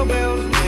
jingle bells.